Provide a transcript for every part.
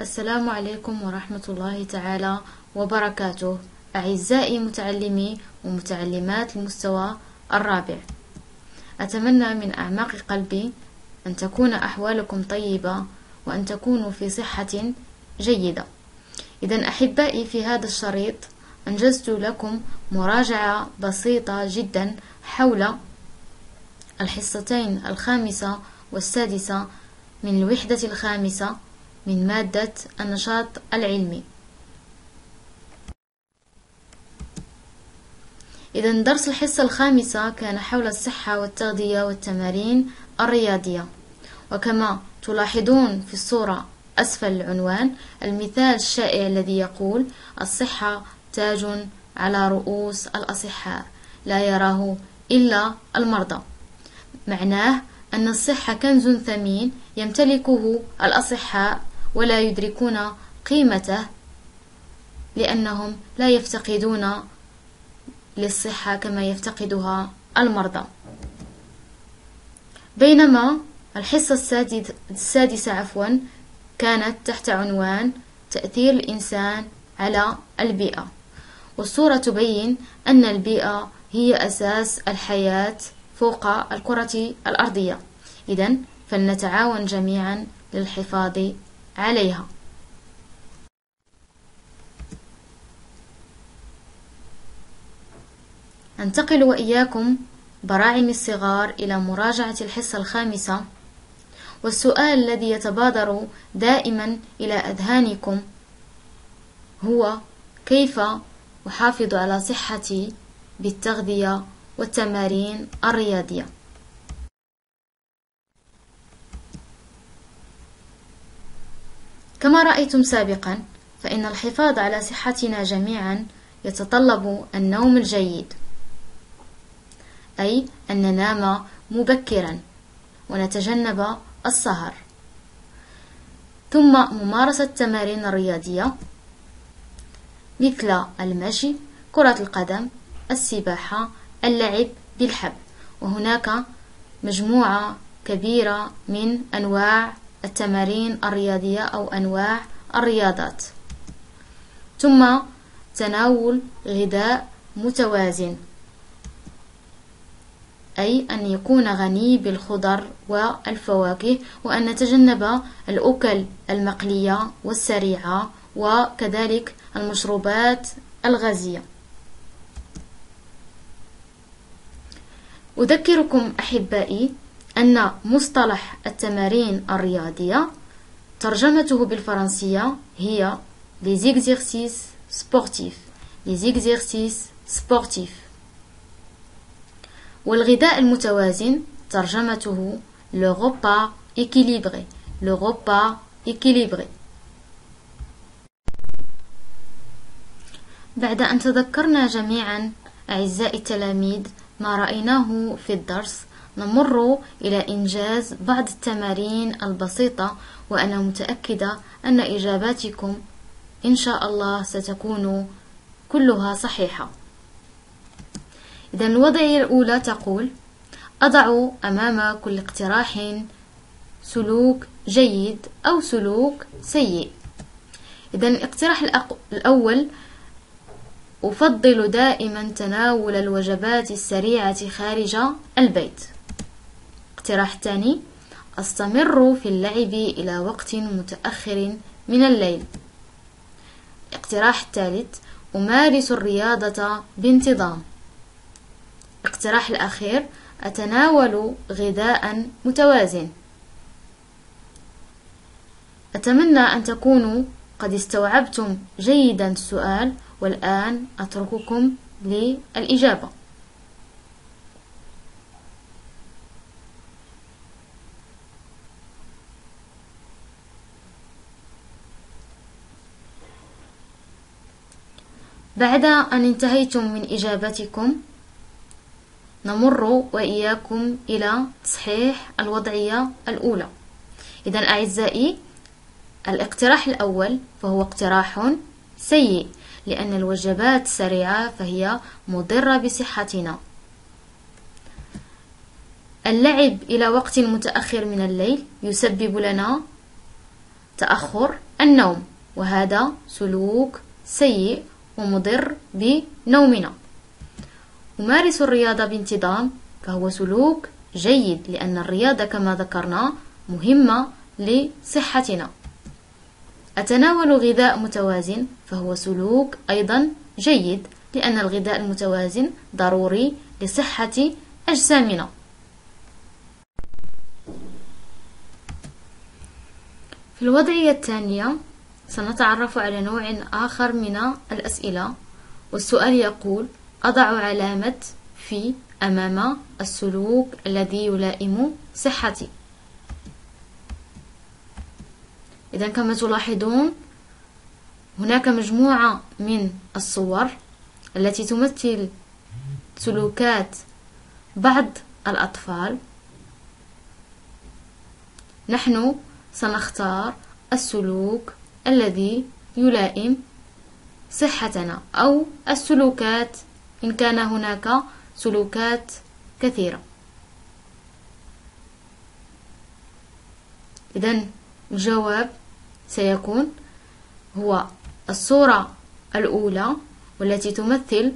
السلام عليكم ورحمة الله تعالى وبركاته. أعزائي متعلمي ومتعلمات المستوى الرابع أتمنى من أعماق قلبي أن تكون أحوالكم طيبة وأن تكونوا في صحة جيدة. إذا أحبائي في هذا الشريط أنجزت لكم مراجعة بسيطة جدا حول الحصتين الخامسة والسادسة من الوحدة الخامسة من مادة النشاط العلمي. إذا درس الحصة الخامسة كان حول الصحة والتغذية والتمارين الرياضية. وكما تلاحظون في الصورة أسفل العنوان المثال الشائع الذي يقول الصحة تاج على رؤوس الأصحاء لا يراه إلا المرضى. معناه أن الصحة كنز ثمين يمتلكه الأصحاء ولا يدركون قيمته لأنهم لا يفتقدون للصحة كما يفتقدها المرضى. بينما الحصة السادسة عفوا كانت تحت عنوان تأثير الإنسان على البيئة. والصورة تبين أن البيئة هي أساس الحياة فوق الكرة الأرضية. إذا فلنتعاون جميعا للحفاظ عليها. أنتقل وإياكم براعم الصغار إلى مراجعة الحصة الخامسة. والسؤال الذي يتبادر دائما إلى أذهانكم هو كيف أحافظ على صحتي بالتغذية والتمارين الرياضية؟ كما رأيتم سابقا فإن الحفاظ على صحتنا جميعا يتطلب النوم الجيد. أي أن ننام مبكرا ونتجنب السهر. ثم ممارسة التمارين الرياضية مثل المشي كرة القدم السباحة اللعب بالحب. وهناك مجموعة كبيرة من أنواع التمارين الرياضية أو أنواع الرياضات. ثم تناول غذاء متوازن أي أن يكون غني بالخضر والفواكه وأن نتجنب الأكل المقلية والسريعة وكذلك المشروبات الغازية. أذكركم أحبائي أن مصطلح التمارين الرياضية ترجمته بالفرنسية هي les exercices sportifs. Les exercices sportifs. والغذاء المتوازن ترجمته le repas équilibré. Le repas équilibré. بعد أن تذكرنا جميعا أعزائي التلاميذ ما رأيناه في الدرس نمر إلى إنجاز بعض التمارين البسيطة وأنا متأكدة أن إجاباتكم إن شاء الله ستكون كلها صحيحة. إذا الوضعية الأولى تقول أضع أمام كل اقتراح سلوك جيد أو سلوك سيء. إذا الاقتراح الأول أفضل دائما تناول الوجبات السريعة خارج البيت. اقتراح الثاني أستمر في اللعب إلى وقت متأخر من الليل. اقتراح الثالث أمارس الرياضة بانتظام. الاقتراح الأخير أتناول غذاء متوازن. أتمنى أن تكونوا قد استوعبتم جيدا السؤال والآن أترككم للإجابة. بعد أن انتهيتم من إجابتكم نمر وإياكم إلى تصحيح الوضعية الأولى. إذا أعزائي الاقتراح الأول فهو اقتراح سيء لأن الوجبات سريعة فهي مضرة بصحتنا. اللعب إلى وقت متأخر من الليل يسبب لنا تأخر النوم وهذا سلوك سيء. ومضر بنومنا. أمارس الرياضة بانتظام فهو سلوك جيد لأن الرياضة كما ذكرنا مهمة لصحتنا. أتناول غذاء متوازن فهو سلوك أيضا جيد لأن الغذاء المتوازن ضروري لصحة أجسامنا. في الوضعية الثانية سنتعرف على نوع آخر من الأسئلة والسؤال يقول أضع علامة في أمام السلوك الذي يلائم صحتي. إذا كما تلاحظون هناك مجموعة من الصور التي تمثل سلوكات بعض الأطفال. نحن سنختار السلوك الذي يلائم صحتنا أو السلوكات إن كان هناك سلوكات كثيرة. إذن الجواب سيكون هو الصورة الأولى والتي تمثل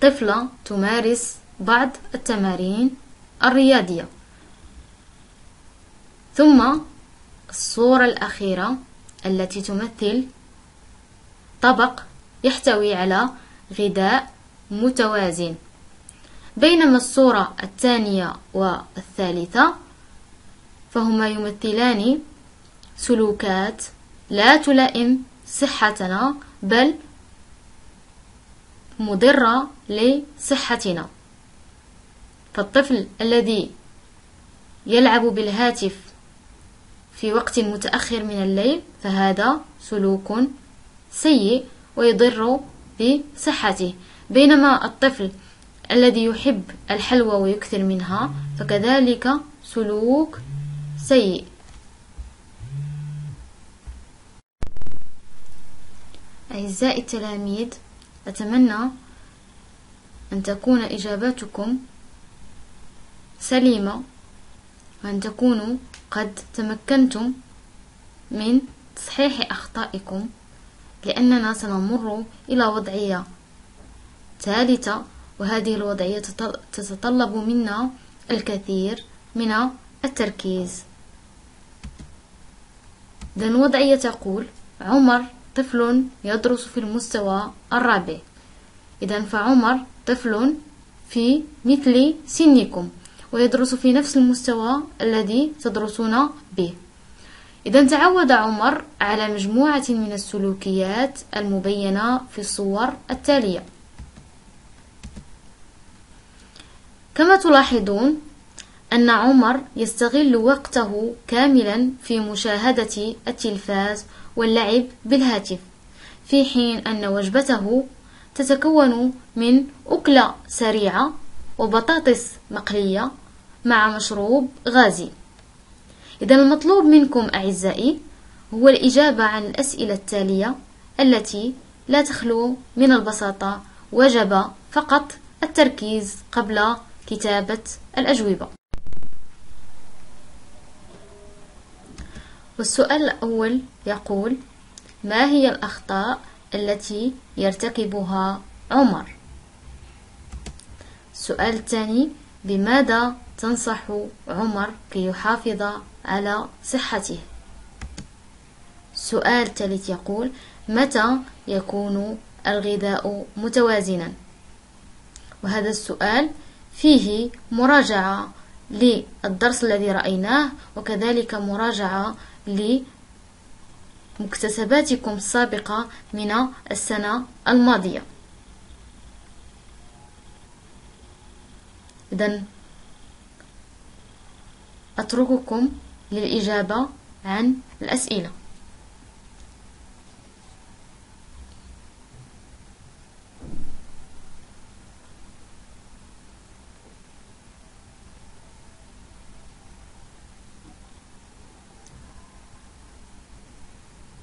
طفلة تمارس بعض التمارين الرياضية. ثم الصورة الأخيرة التي تمثل طبق يحتوي على غذاء متوازن. بينما الصورة الثانية والثالثة فهما يمثلان سلوكات لا تلائم صحتنا بل مضرة لصحتنا. فالطفل الذي يلعب بالهاتف في وقت متأخر من الليل فهذا سلوك سيء ويضر بصحته. بينما الطفل الذي يحب الحلوى ويكثر منها فكذلك سلوك سيء. أعزائي التلاميذ أتمنى أن تكون إجاباتكم سليمة وأن تكونوا قد تمكنتم من تصحيح أخطائكم لأننا سنمر إلى وضعية ثالثة وهذه الوضعية تتطلب منا الكثير من التركيز. إذن الوضعية تقول عمر طفل يدرس في المستوى الرابع. إذا فعمر طفل في مثل سنكم. ويدرس في نفس المستوى الذي تدرسون به. إذا تعود عمر على مجموعة من السلوكيات المبينة في الصور التالية. كما تلاحظون أن عمر يستغل وقته كاملا في مشاهدة التلفاز واللعب بالهاتف في حين أن وجبته تتكون من أكلة سريعة وبطاطس مقلية مع مشروب غازي. إذا المطلوب منكم أعزائي هو الإجابة عن الأسئلة التالية التي لا تخلو من البساطة وجب فقط التركيز قبل كتابة الأجوبة. والسؤال الأول يقول ما هي الأخطاء التي يرتكبها عمر؟ السؤال الثاني بماذا تنصح عمر كي يحافظ على صحته؟ السؤال الثالث يقول متى يكون الغذاء متوازنا؟ وهذا السؤال فيه مراجعة للدرس الذي رأيناه وكذلك مراجعة لمكتسباتكم السابقة من السنة الماضية. إذن أترككم للإجابة عن الأسئلة.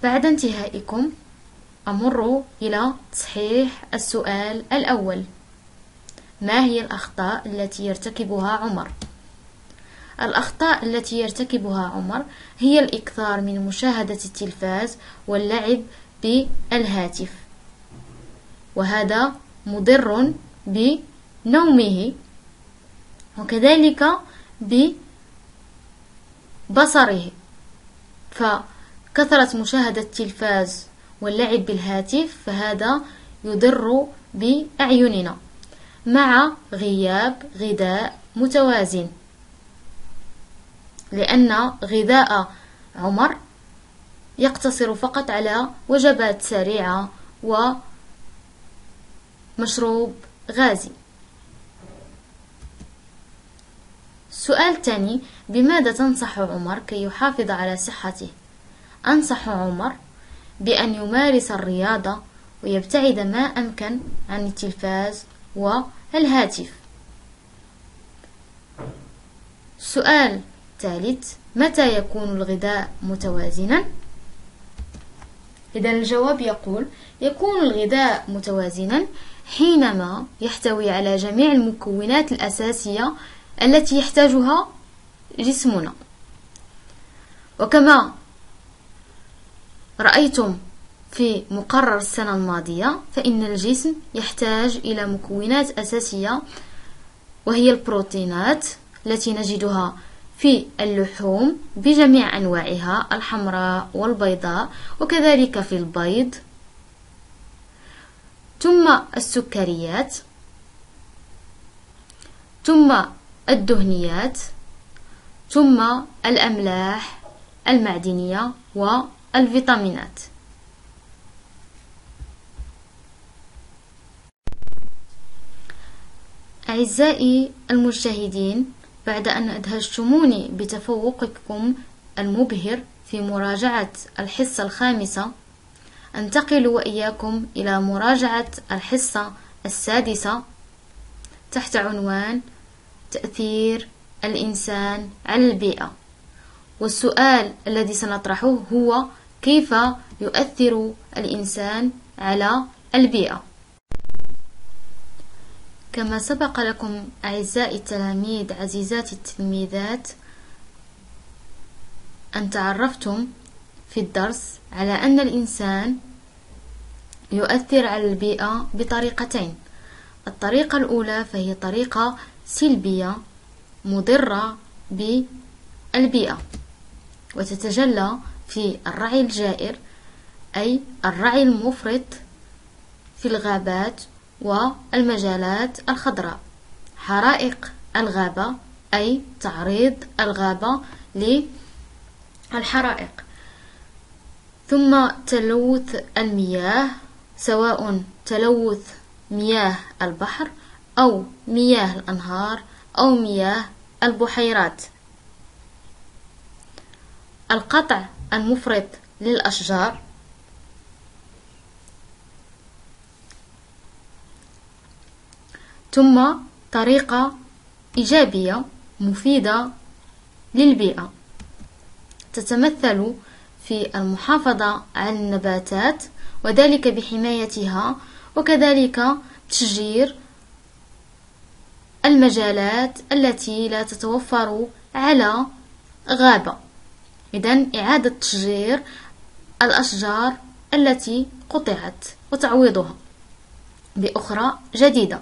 بعد انتهائكم أمر إلى تصحيح السؤال الأول. ما هي الأخطاء التي يرتكبها عمر؟ الأخطاء التي يرتكبها عمر هي الإكثار من مشاهدة التلفاز واللعب بالهاتف وهذا مضر بنومه وكذلك ببصره فكثرة مشاهدة التلفاز واللعب بالهاتف فهذا يضر بأعيننا مع غياب غذاء متوازن. لأن غذاء عمر يقتصر فقط على وجبات سريعة ومشروب غازي. سؤال تاني بماذا تنصح عمر كي يحافظ على صحته؟ أنصح عمر بأن يمارس الرياضة ويبتعد ما أمكن عن التلفاز والهاتف سؤال ثالث متى يكون الغذاء متوازنا؟ إذا الجواب يقول يكون الغذاء متوازنا حينما يحتوي على جميع المكونات الأساسية التي يحتاجها جسمنا وكما رأيتم في مقرر السنة الماضية فإن الجسم يحتاج إلى مكونات أساسية وهي البروتينات التي نجدها في اللحوم بجميع أنواعها الحمراء والبيضاء وكذلك في البيض. ثم السكريات. ثم الدهنيات. ثم الأملاح المعدنية والفيتامينات. أعزائي المجتهدين بعد أن أدهشتموني بتفوقكم المبهر في مراجعة الحصة الخامسة أنتقل وإياكم إلى مراجعة الحصة السادسة تحت عنوان تأثير الإنسان على البيئة. والسؤال الذي سنطرحه هو كيف يؤثر الإنسان على البيئة؟ كما سبق لكم أعزائي التلاميذ عزيزات التلميذات أن تعرفتم في الدرس على أن الإنسان يؤثر على البيئة بطريقتين. الطريقة الأولى فهي طريقة سلبية مضرة بالبيئة وتتجلى في الرعي الجائر أي الرعي المفرط في الغابات والمجالات الخضراء. حرائق الغابة أي تعريض الغابة للحرائق. ثم تلوث المياه سواء تلوث مياه البحر أو مياه الأنهار أو مياه البحيرات. القطع المفرط للأشجار ثم طريقة إيجابية مفيدة للبيئة. تتمثل في المحافظة على النباتات وذلك بحمايتها وكذلك تشجير المجالات التي لا تتوفر على غابة. إذا إعادة تشجير الأشجار التي قطعت وتعويضها بأخرى جديدة.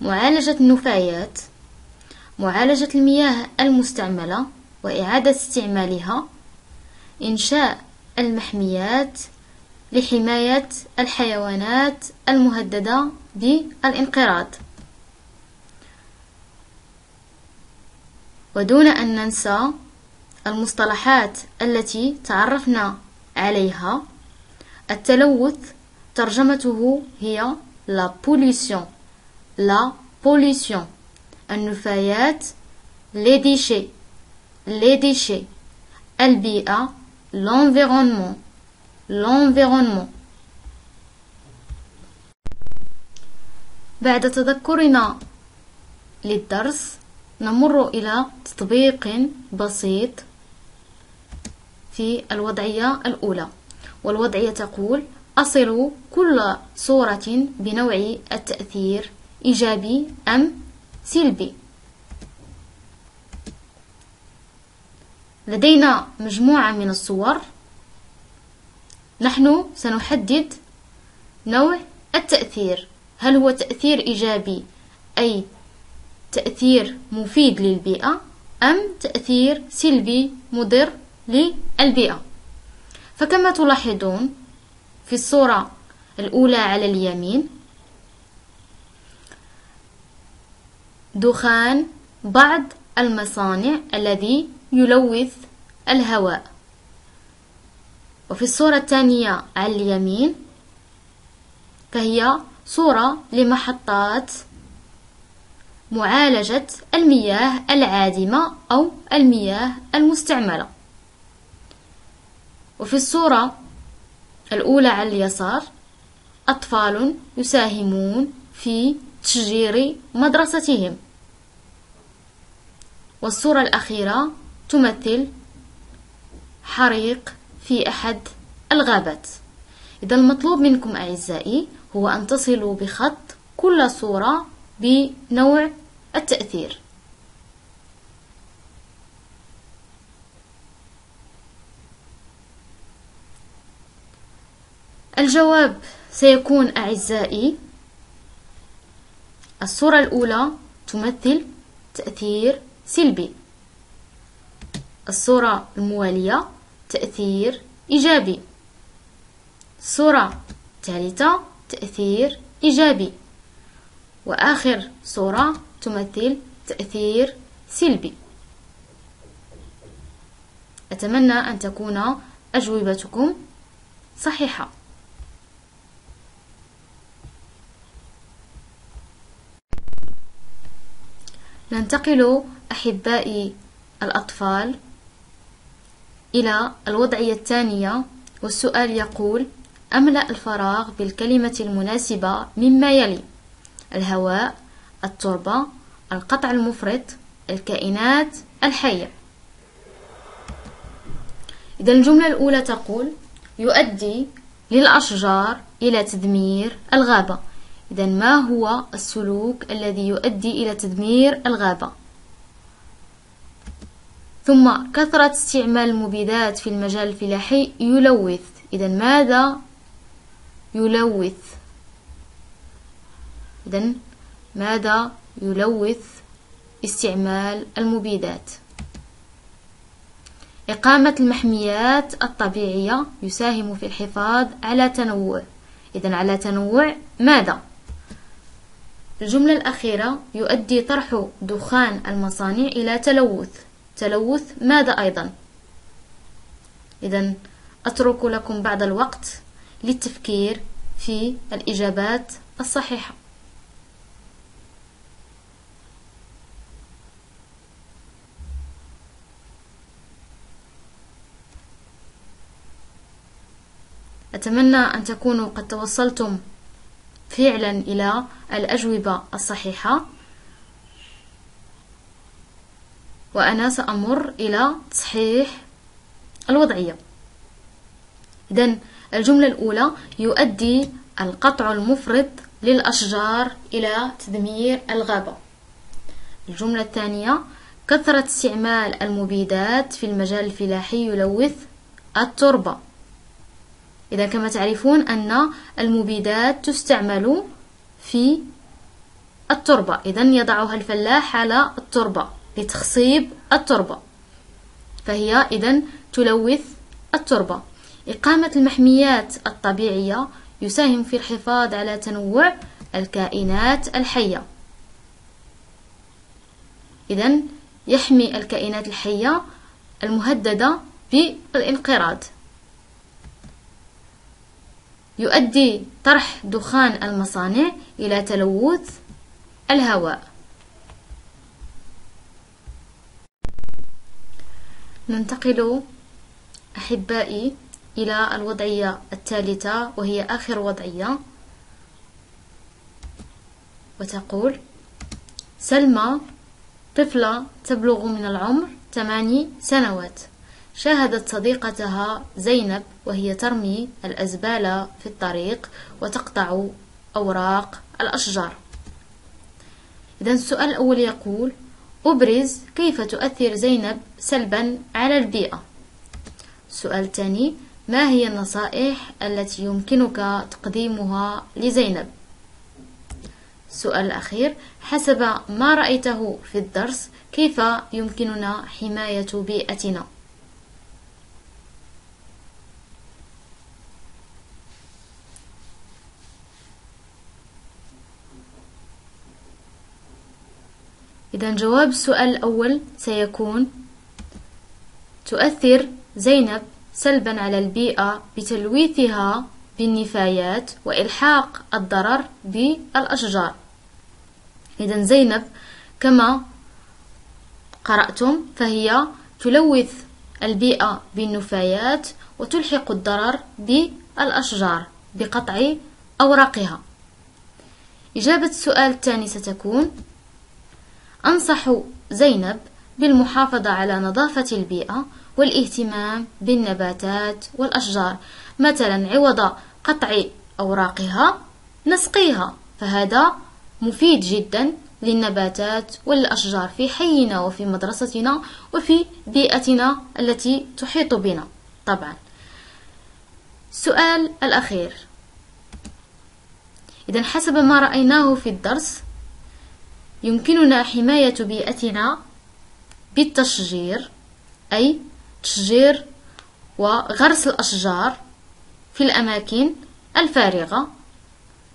معالجة النفايات معالجة المياه المستعملة وإعادة استعمالها إنشاء المحميات لحماية الحيوانات المهددة بالانقراض. ودون أن ننسى المصطلحات التي تعرفنا عليها التلوث ترجمته هي la pollution. La pollution. النفايات les déchets. Les déchets. البيئة l'environnement. L'environnement. بعد تذكرنا للدرس نمر إلى تطبيق بسيط في الوضعية الأولى. والوضعية تقول أصل كل صورة بنوع التأثير إيجابي أم سلبي؟ لدينا مجموعة من الصور. نحن سنحدد نوع التأثير. هل هو تأثير إيجابي أي تأثير مفيد للبيئة أم تأثير سلبي مضر للبيئة؟ فكما تلاحظون في الصورة الأولى على اليمين دخان بعض المصانع الذي يلوث الهواء. وفي الصورة الثانية على اليمين فهي صورة لمحطات معالجة المياه العادمة أو المياه المستعملة. وفي الصورة الأولى على اليسار أطفال يساهمون في تشجير مدرستهم. والصورة الأخيرة تمثل حريق في أحد الغابات. إذا المطلوب منكم أعزائي هو أن تصلوا بخط كل صورة بنوع التأثير. الجواب سيكون أعزائي الصورة الأولى تمثل تأثير سلبي. الصورة الموالية تأثير إيجابي. الصورة الثالثة تأثير إيجابي. وآخر صورة تمثل تأثير سلبي. أتمنى أن تكون أجوبتكم صحيحة. ننتقل أحبائي الأطفال إلى الوضعية الثانية والسؤال يقول أملأ الفراغ بالكلمة المناسبة مما يلي الهواء التربة القطع المفرط الكائنات الحية. إذا الجملة الأولى تقول يؤدي للأشجار إلى تدمير الغابة. إذا ما هو السلوك الذي يؤدي إلى تدمير الغابة؟ ثم كثرة استعمال المبيدات في المجال الفلاحي يلوث. إذا ماذا يلوث؟ إذا ماذا يلوث استعمال المبيدات؟ إقامة المحميات الطبيعية يساهم في الحفاظ على تنوع. إذا على تنوع ماذا؟ الجملة الأخيرة يؤدي طرح دخان المصانع إلى تلوث تلوث ماذا أيضا؟ إذا أترك لكم بعض الوقت للتفكير في الإجابات الصحيحة أتمنى أن تكونوا قد توصلتم فعلا إلى الأجوبة الصحيحة. وأنا سأمر إلى تصحيح الوضعية. إذا الجملة الأولى يؤدي القطع المفرط للأشجار إلى تدمير الغابة. الجملة الثانية كثرة استعمال المبيدات في المجال الفلاحي يلوث التربة. إذا كما تعرفون أن المبيدات تستعمل في التربة. إذا يضعها الفلاح على التربة لتخصيب التربة. فهي إذا تلوث التربة. إقامة المحميات الطبيعية يساهم في الحفاظ على تنوع الكائنات الحية. إذا يحمي الكائنات الحية المهددة بالانقراض. يؤدي طرح دخان المصانع إلى تلوث الهواء. ننتقل أحبائي إلى الوضعية الثالثة وهي آخر وضعية. وتقول سلمى طفلة تبلغ من العمر ثماني سنوات. شاهدت صديقتها زينب وهي ترمي الأزبال في الطريق وتقطع أوراق الأشجار. إذا السؤال الأول يقول أبرز كيف تؤثر زينب سلبا على البيئة؟ السؤال الثاني ما هي النصائح التي يمكنك تقديمها لزينب؟ السؤال الأخير حسب ما رأيته في الدرس كيف يمكننا حماية بيئتنا؟ إذا جواب السؤال الأول سيكون تؤثر زينب سلبا على البيئة بتلويثها بالنفايات وإلحاق الضرر بالأشجار. إذا زينب كما قرأتم فهي تلوث البيئة بالنفايات وتلحق الضرر بالأشجار بقطع أوراقها. إجابة السؤال الثاني ستكون أنصح زينب بالمحافظة على نظافة البيئة والاهتمام بالنباتات والأشجار مثلا عوض قطع أوراقها نسقيها فهذا مفيد جدا للنباتات والأشجار في حينا وفي مدرستنا وفي بيئتنا التي تحيط بنا. طبعا. السؤال الأخير. إذا حسب ما رأيناه في الدرس يمكننا حماية بيئتنا بالتشجير أي تشجير وغرس الأشجار في الأماكن الفارغة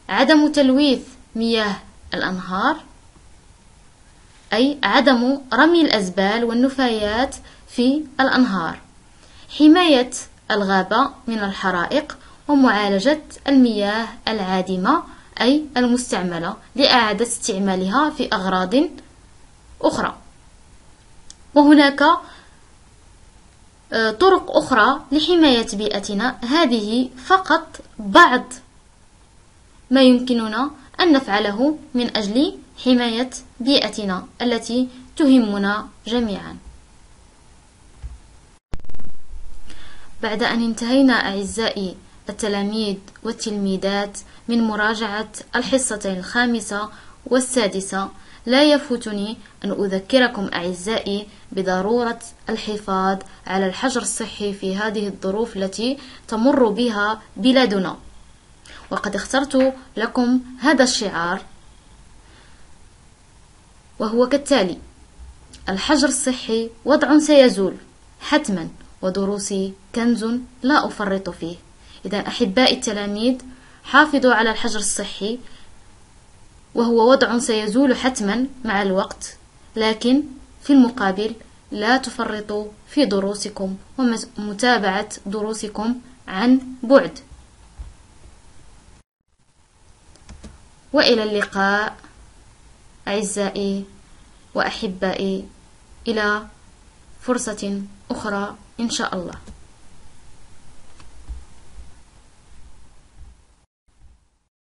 عدم تلويث مياه الأنهار أي عدم رمي الأزبال والنفايات في الأنهار. حماية الغابة من الحرائق ومعالجة المياه العادمة أي المستعملة لإعادة استعمالها في أغراض أخرى. وهناك آه، طرق أخرى لحماية بيئتنا. هذه فقط بعض ما يمكننا أن نفعله من أجل حماية بيئتنا التي تهمنا جميعا. بعد أن انتهينا أعزائي التلاميذ والتلميذات من مراجعة الحصتين الخامسة والسادسة. لا يفوتني أن أذكركم أعزائي بضرورة الحفاظ على الحجر الصحي في هذه الظروف التي تمر بها بلادنا. وقد اخترت لكم هذا الشعار وهو كالتالي الحجر الصحي وضع سيزول حتما ودروسي كنز لا أفرط فيه. إذا أحبائي التلاميذ حافظوا على الحجر الصحي وهو وضع سيزول حتما مع الوقت. لكن في المقابل لا تفرطوا في دروسكم ومتابعة دروسكم عن بعد. وإلى اللقاء أعزائي وأحبائي إلى فرصة أخرى إن شاء الله.